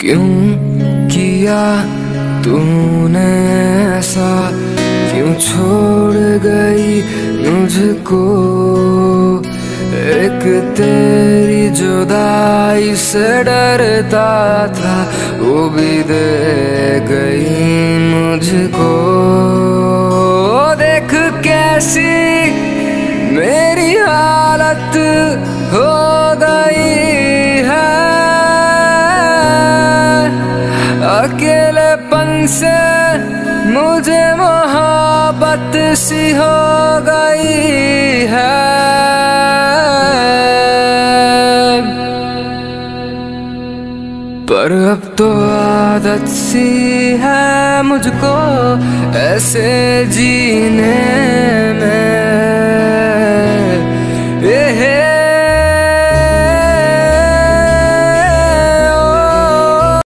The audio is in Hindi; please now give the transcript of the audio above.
क्यों किया तूने ऐसा? क्यों छोड़ गई मुझको? एक तेरी जुदाई से डरता था, वो भी दे गई मुझको। देख कैसी मेरी हालत हो अकेलेपन से मुझे मोहब्बत सी हो गई है। पर अब तो आदत सी है मुझको ऐसे जीने